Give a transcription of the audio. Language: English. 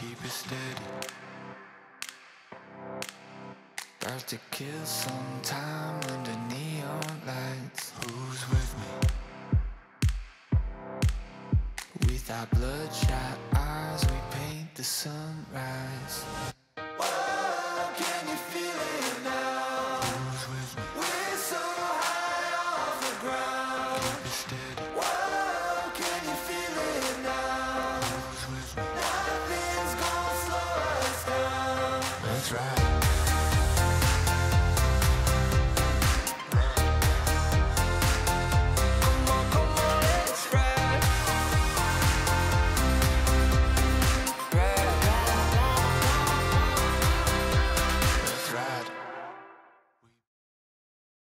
keep it steady. About to kill some time under neon lights. Who's with me? With our bloodshot eyes, we paint the sunrise. Can you feel it now? Who's with me? We're so high off the ground. Steady. fast.